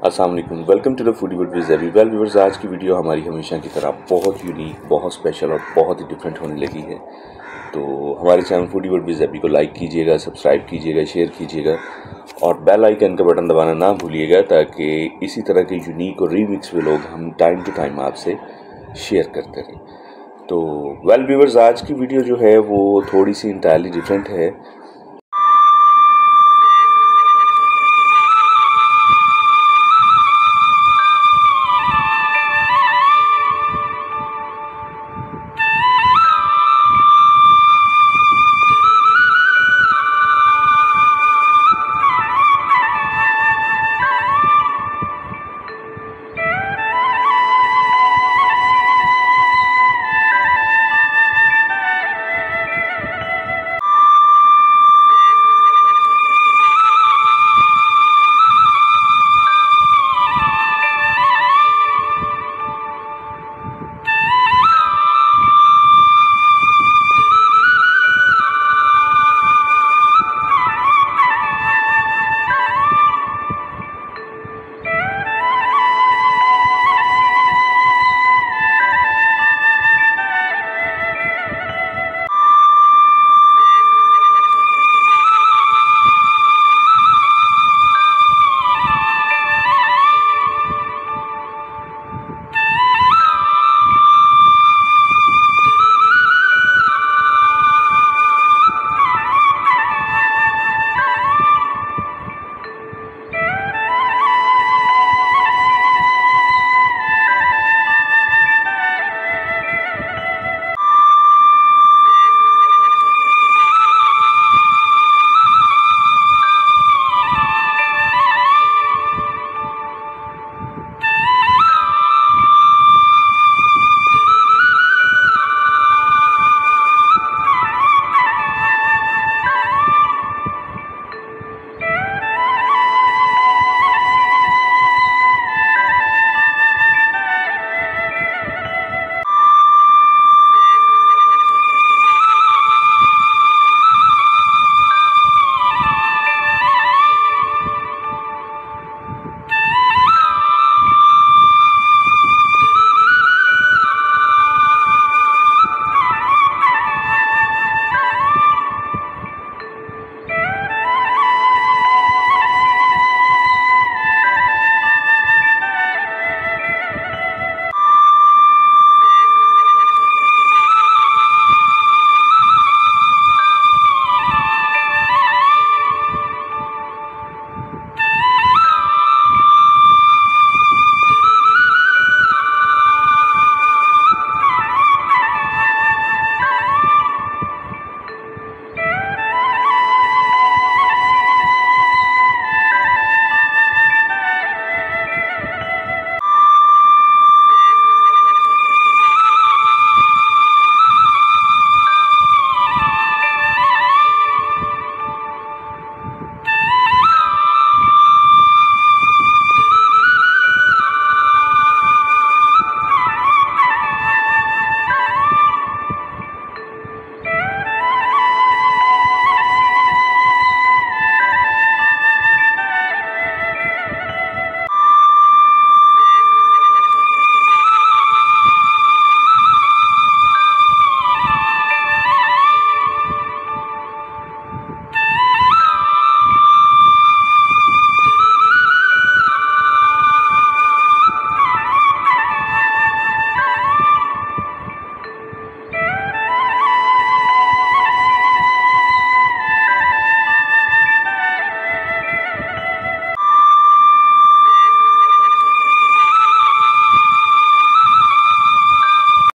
अस्सलाम वालेकुम। Welcome to the foodie world with well viewers आज की वीडियो हमारी हमेशा की तरह बहुत यूनिक बहुत स्पेशल और बहुत ही डिफरेंट होने लगी है। तो हमारे चैनल फूडी वर्ड विज को लाइक कीजिएगा सब्सक्राइब कीजिएगा शेयर कीजिएगा और बेल आइकन का बटन दबाना ना भूलिएगा ताकि इसी तरह के यूनिक और रीमिक्स वे लोग हम टाइम टू टाइम आपसे शेयर करते रहें। तो वेल व्यूवर्स आज की वीडियो जो है वो थोड़ी सी इंटायरली डिफरेंट है।